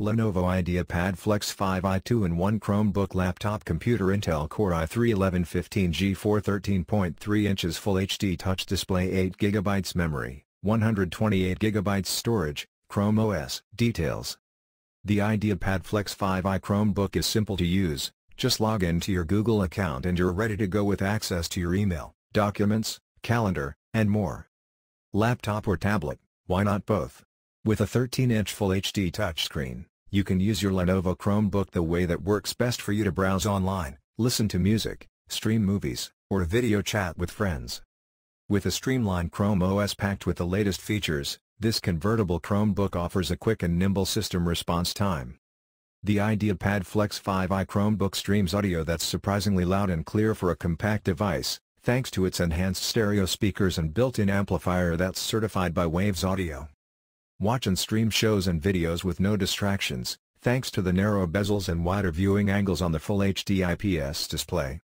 Lenovo IdeaPad Flex 5i 2 in 1 Chromebook laptop computer Intel Core i3-1115G4 13.3 inches Full HD touch display 8GB memory, 128GB storage, Chrome OS. Details The IdeaPad Flex 5i Chromebook is simple to use, just log into your Google account and you're ready to go with access to your email, documents, calendar, and more. Laptop or tablet, why not both? With a 13-inch Full HD touchscreen, you can use your Lenovo Chromebook the way that works best for you to browse online, listen to music, stream movies, or video chat with friends. With a streamlined Chrome OS packed with the latest features, this convertible Chromebook offers a quick and nimble system response time. The IdeaPad Flex 5i Chromebook streams audio that's surprisingly loud and clear for a compact device, thanks to its enhanced stereo speakers and built-in amplifier that's certified by Waves Audio. Watch and stream shows and videos with no distractions, thanks to the narrow bezels and wider viewing angles on the Full HD IPS display.